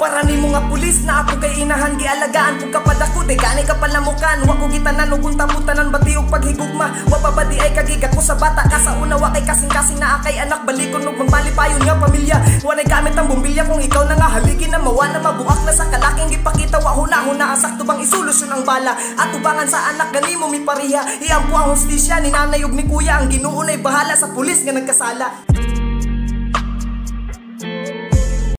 Para ni mga pulis na ako kay inahan gialagaan Kung kapad ako de gani ka palamukan Wa ko gitanan ug tanan bati og paghigugma. Wa pa ba di ay kagiga ko sa bata? Ka sa una wa kay kasing-kasing na akay anak. Balikon ug magbalipayon nga pamilya. Wa nay gamit ang bumbilya kung ikaw na nga haligi na mawa na mabuak na sa kalaking gipakita. Wa huna-huna Asakto bang isolusyon ang bala? At ubangan sa anak gani mo mi pariha. Iampo ang hustisya ni nanay ug ni kuya. Ang ginuunay bahala sa pulis nga nagkasala.